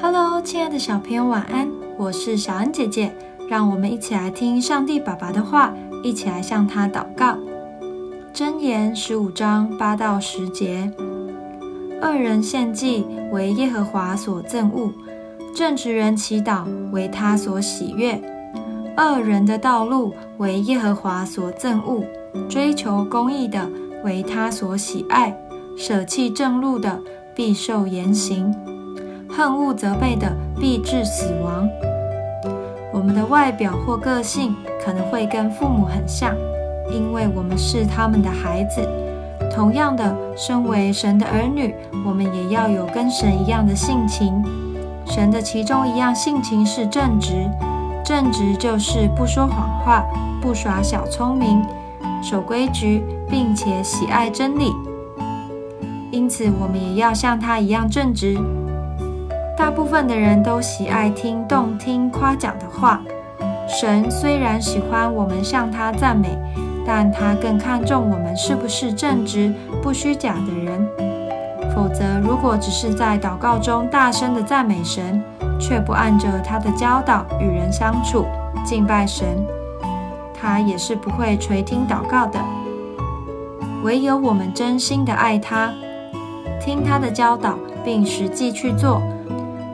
Hello，亲爱的小朋友，晚安！我是小恩姐姐，让我们一起来听上帝爸爸的话，一起来向他祷告。箴言十五章八到十节：恶人献祭为耶和华所憎恶，正直人祈祷为他所喜悦。恶人的道路为耶和华所憎恶，追求公义的为他所喜爱，舍弃正路的必受严刑。恨恶责备的，必致死亡。我们的外表或个性可能会跟父母很像，因为我们是他们的孩子。同样的，身为神的儿女，我们也要有跟神一样的性情。神的其中一样性情是正直，正直就是不说谎话，不耍小聪明，守规矩，并且喜爱真理。因此，我们也要像他一样正直。大部分的人都喜爱听动听夸奖的话。神虽然喜欢我们向他赞美，但他更看重我们是不是正直、不虚假的人。否则，如果只是在祷告中大声的赞美神，却不按着他的教导与人相处、敬拜神，他也是不会垂听祷告的。唯有我们真心的爱他，听他的教导，并实际去做。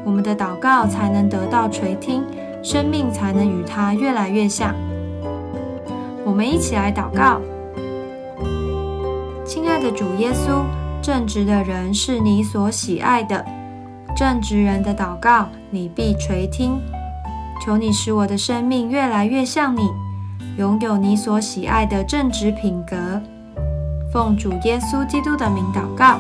我们的祷告才能得到垂听，生命才能与他越来越像。我们一起来祷告：亲爱的主耶稣，正直的人是你所喜爱的，正直人的祷告你必垂听。求你使我的生命越来越像你，拥有你所喜爱的正直品格。奉主耶稣基督的名祷告，